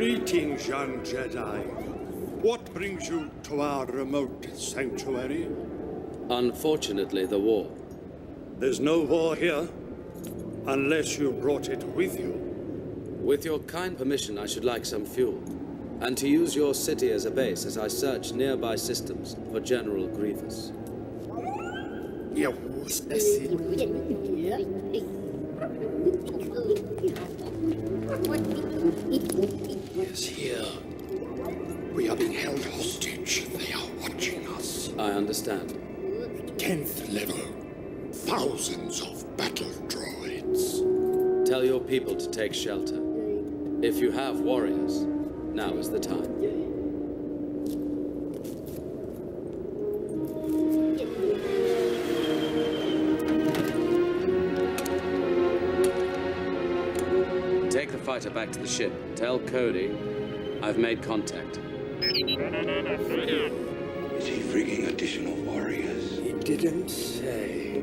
Greetings, young Jedi. What brings you to our remote sanctuary? Unfortunately, the war. There's no war here, unless you brought it with you. With your kind permission, I should like some fuel. And to use your city as a base as I search nearby systems for General Grievous. Yes, here. We are being held hostage. They are watching us. I understand. Tenth level. Thousands of battle droids. Tell your people to take shelter. If you have warriors, now is the time. Take the fighter back to the ship. Tell Cody I've made contact. Is he frigging additional warriors? He didn't say.